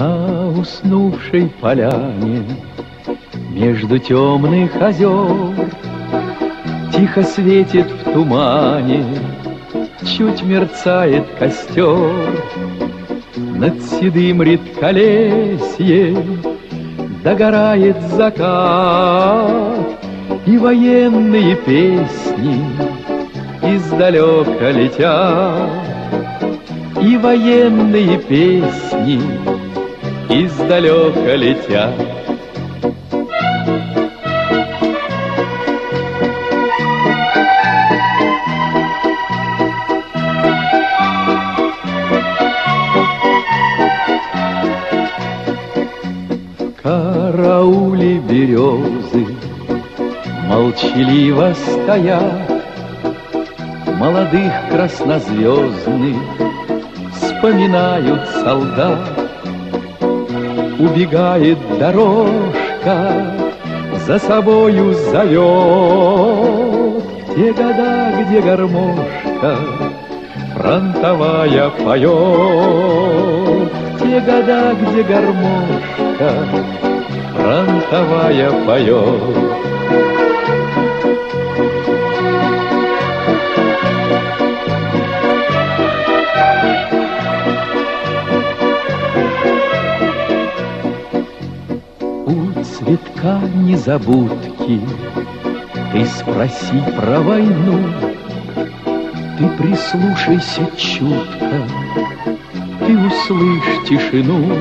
На уснувшей поляне Между темных озер Тихо светит в тумане Чуть мерцает костер. Над седым редколесьем Догорает закат И военные песни Издалека летят. И военные песни Издалека летят. Карауле березы Молчаливо стоят. Молодых краснозвездных Вспоминают солдат Убегает дорожка За собою зовет Те года, где гармошка Фронтовая поет Те года, где гармошка фронтовая поет. Цветка незабудки. Ты спроси про войну, Ты прислушайся чутко, Ты услышь тишину,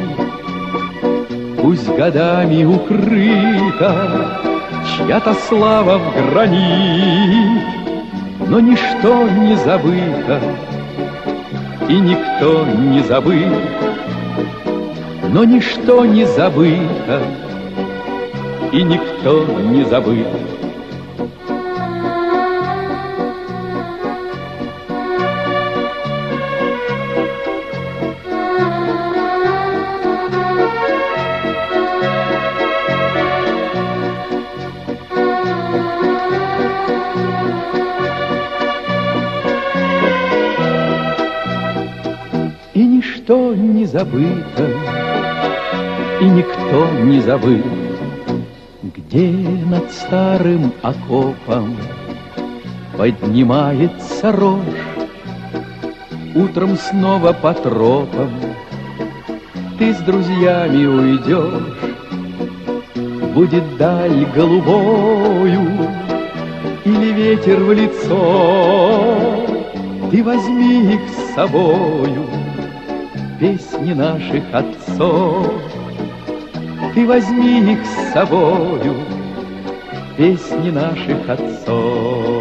Пусть годами укрыта Чья-то слава в гранит Но ничто не забыто И никто не забыт. Но ничто не забыто И никто не забыт И ничто не забыто, и никто не забыт, Где над старым окопом поднимается рожь, Утром снова по тропам ты с друзьями уйдешь, Будет даль голубою или ветер в лицо, Ты возьми их с собою, песни наших отцов. Ты возьми их с собою, песни наших отцов.